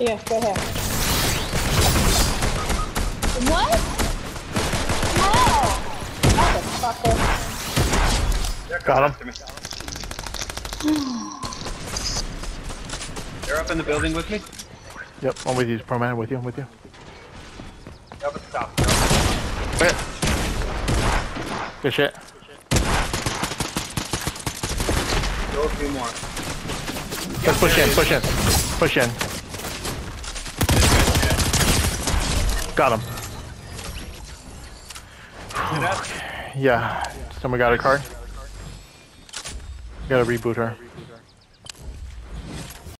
Yeah, go ahead. What? No! Motherfucker. Got him. They're up in the building with me. Yep, I'm with you, Pro Man. With you, I'm with you. Up at the top. Wait. Good shit. Go a few more. Let's push in, push in, push in. Got him. Yeah. Someone got a card? Gotta reboot her.